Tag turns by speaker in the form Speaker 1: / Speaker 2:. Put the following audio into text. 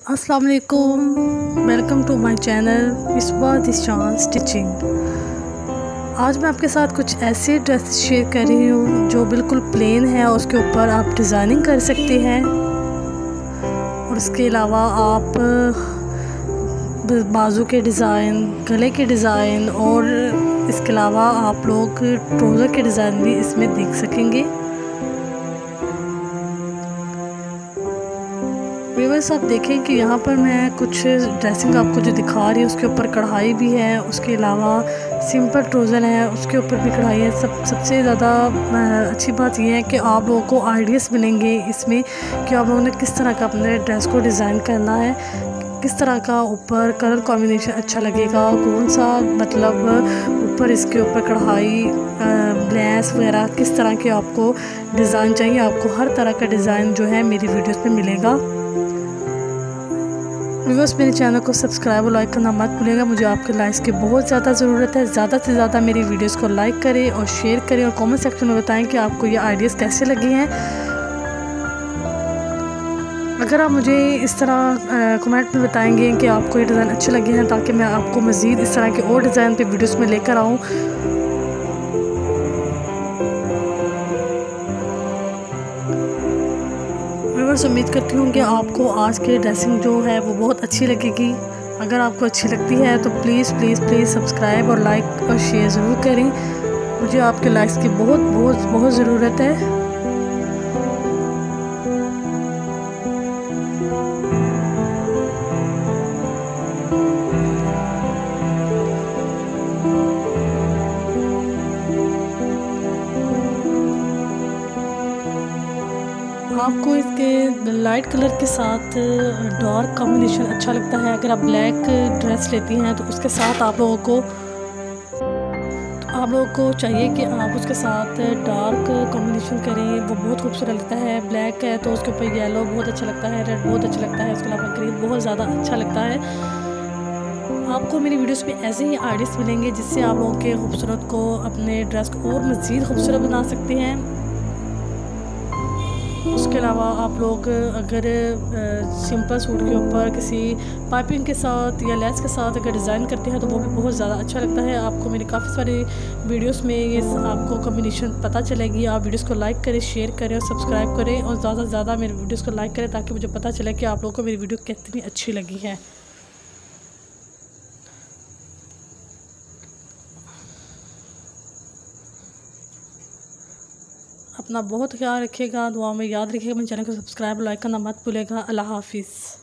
Speaker 1: अस्सलाम वालेकुम welcome to my channel Misba दिशान stitching आज मैं आपके साथ कुछ ऐसे ड्रेस शेयर कर रही हूँ जो बिल्कुल प्लेन है और उसके ऊपर आप डिज़ाइनिंग कर सकते हैं। और उसके अलावा आप बाजू के डिज़ाइन गले के डिज़ाइन और इसके अलावा आप लोग ट्रोज़र के डिज़ाइन भी इसमें देख सकेंगे। व्यूवर्स आप देखें कि यहाँ पर मैं कुछ ड्रेसिंग आपको जो दिखा रही हूँ, उसके ऊपर कढ़ाई भी है, उसके अलावा सिंपल ट्रोज़र है, उसके ऊपर भी कढ़ाई है। सब, सबसे ज़्यादा अच्छी बात यह है कि आप लोगों को आइडियाज़ मिलेंगे इसमें कि आप लोगों ने किस तरह का अपने ड्रेस को डिज़ाइन करना है, किस तरह का ऊपर कलर कॉम्बिनेशन अच्छा लगेगा, कौन सा मतलब ऊपर इसके ऊपर कढ़ाई लेस वगैरह किस तरह के आपको डिज़ाइन चाहिए, आपको हर तरह का डिज़ाइन जो है मेरी वीडियोस में मिलेगा। व्यूवर्स मेरे चैनल को सब्सक्राइब और लाइक करना मत भूलिएगा। मुझे आपके लाइक्स की बहुत ज़्यादा ज़रूरत है। ज़्यादा से ज़्यादा मेरी वीडियोस को लाइक करें और शेयर करें और कमेंट सेक्शन में बताएँ कि आपको ये आइडियाज़ कैसे लगे हैं। अगर आप मुझे इस तरह कमेंट में बताएँगे कि आपको ये डिज़ाइन अच्छे लगे हैं, ताकि मैं आपको मज़ीद इस तरह के और डिज़ाइन पे वीडियोस में लेकर आऊँ। व्यूवर्स उम्मीद करती हूँ कि आपको आज की ड्रेसिंग जो है वो बहुत अच्छी लगेगी। अगर आपको अच्छी लगती है तो प्लीज़ प्लीज़ प्लीज़ सब्सक्राइब और लाइक और शेयर ज़रूर करें। मुझे आपके लाइक्स की बहुत बहुत बहुत ज़रूरत है। आपको इसके लाइट कलर के साथ डार्क कॉम्बिनेशन अच्छा लगता है। अगर आप ब्लैक ड्रेस लेती हैं तो उसके साथ आप लोगों को तो आप लोगों को चाहिए कि आप उसके साथ डार्क कॉम्बिनेशन करें। वो बहुत खूबसूरत लगता है। ब्लैक है तो उसके ऊपर येलो बहुत अच्छा लगता है। रेड बहुत अच्छा लगता है। उसके अलावा ग्रीन बहुत ज़्यादा अच्छा लगता है। आपको मेरी वीडियोस में ऐसे ही आर्टिस्ट मिलेंगे, जिससे आप लोगों के खूबसूरत को, अपने ड्रेस को और मज़ीद खूबसूरत बना सकते हैं। उसके अलावा आप लोग अगर सिंपल सूट के ऊपर किसी पाइपिंग के साथ या लेस के साथ अगर डिज़ाइन करते हैं तो वो भी बहुत ज़्यादा अच्छा लगता है। आपको मेरी काफ़ी सारी वीडियोस में ये आपको कम्बिनेशन पता चलेगी। आप वीडियोस को लाइक करें शेयर करें और सब्सक्राइब करें और ज़्यादा से ज़्यादा मेरे वीडियोज़ को लाइक करें ताकि मुझे पता चले कि आप लोगों को मेरी वीडियो कितनी अच्छी लगी है। अपना बहुत ख्याल रखिएगा, दुआ में याद रखिएगा, मेरे चैनल को सब्सक्राइब लाइक करना मत भूलेगा अल्लाह हाफिज़।